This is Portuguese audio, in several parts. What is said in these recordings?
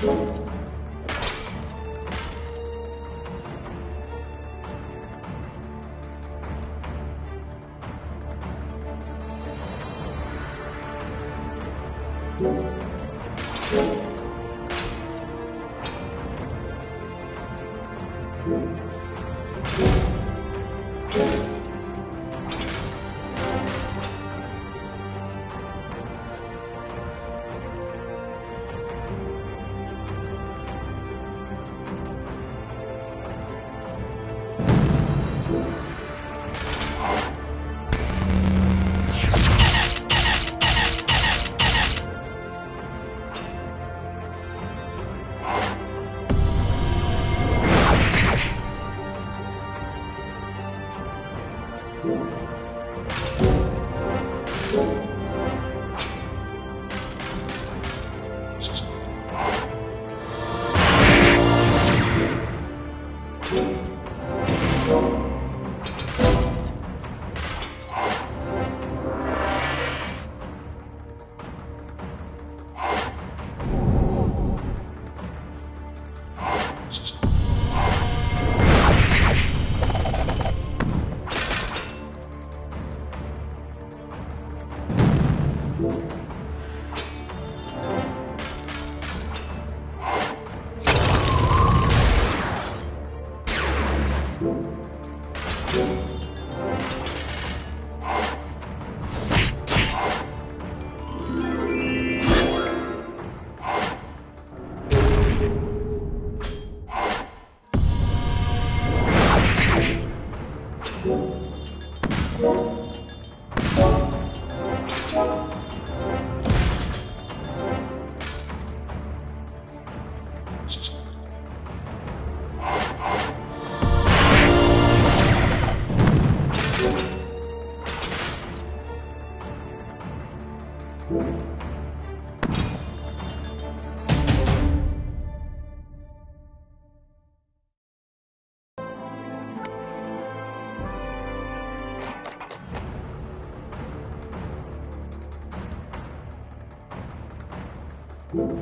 Thank Thank you. Thank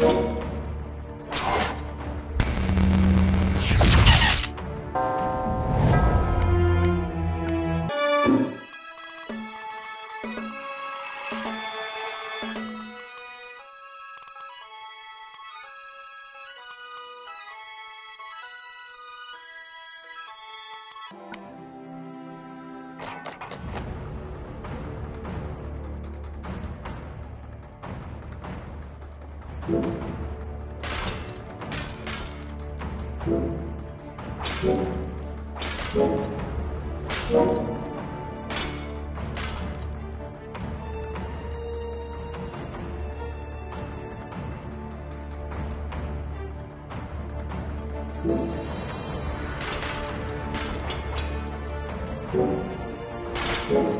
you. Thank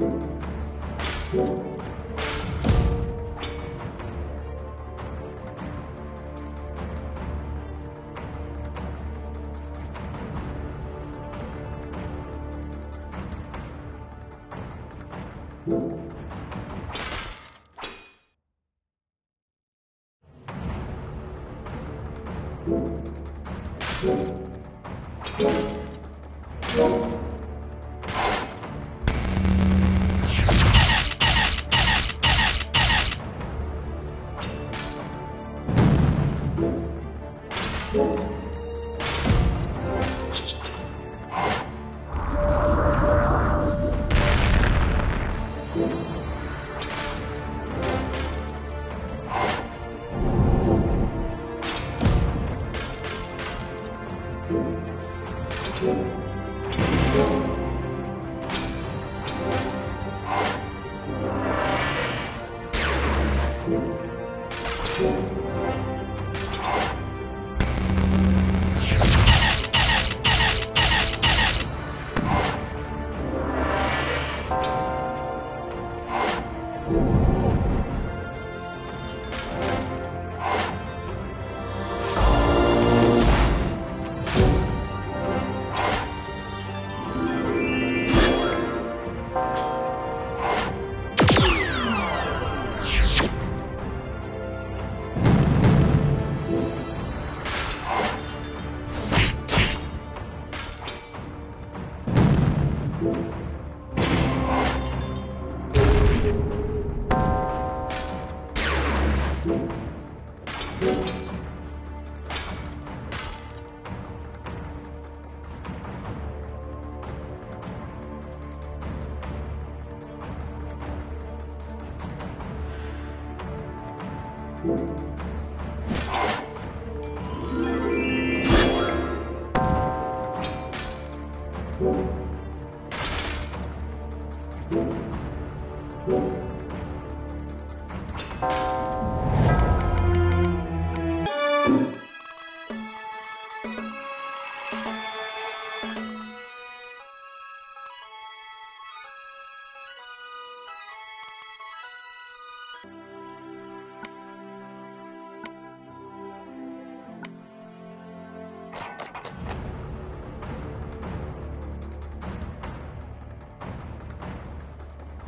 Thank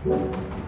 Thank